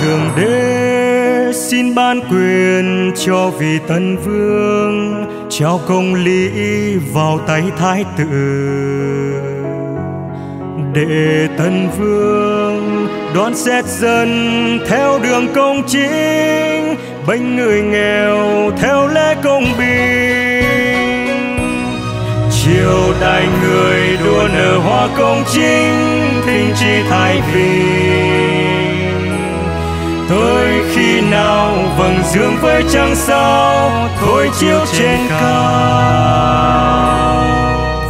thượng đế, xin ban quyền cho vị tân vương, trao công lý vào tay thái tử. Để tân vương đón xét dân theo đường công chính, bênh người nghèo theo lẽ công bình. Chiều đại người đua nở hoa công chính thinh chi thái bình. Dương với trăng sao thôi chiếu trên cao.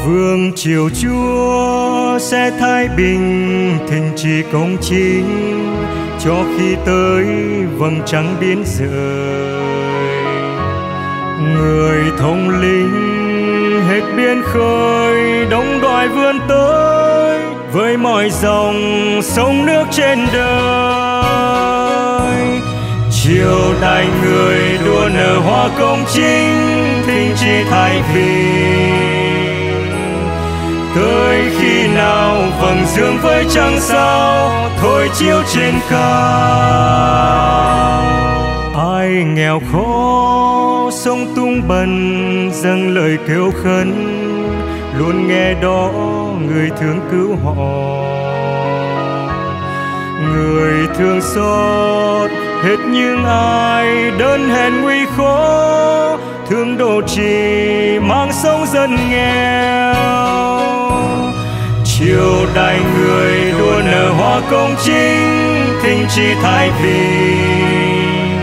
Vương triều chúa sẽ thái bình thịnh trị công chính, cho khi tới vầng trăng biến rời. Người thông linh hết biên khơi đông đoài vươn tới, với mọi dòng sông nước trên đời chiều đại người đua nở hoa công chính thinh chi thái bình tới khi nào vầng dương với trăng sao, thôi chiếu trên cao. Ai nghèo khó sông tung bần, dâng lời kêu khấn. Luôn nghe đó người thương cứu họ người thương xót, hết những ai đơn hèn nguy khó thương đồ trì mang sống dân nghèo. Chiều đại người đua nở hoa công chính thinh chi thái bình.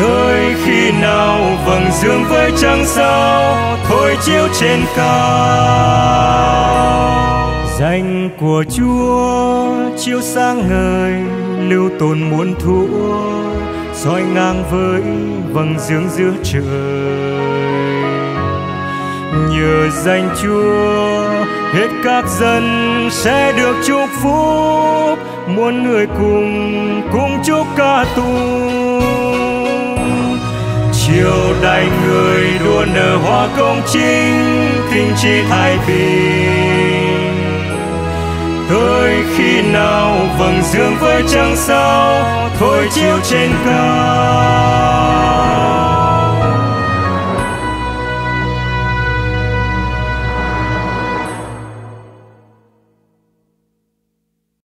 Tới khi nào vầng dương với trăng sao, thôi chiếu trên cao danh của chúa, chiếu sáng ngời, lưu tồn muôn thuở, soi ngang với vầng dương giữa trời. Nhờ danh chúa, hết các dân sẽ được chúc phúc, muôn người cùng cùng chúc ca tụng. Chiều đại người đua nở hoa công chính, kinh chi thái bình khi nào vầng dương với trăng sao thôi chiếu trên cao.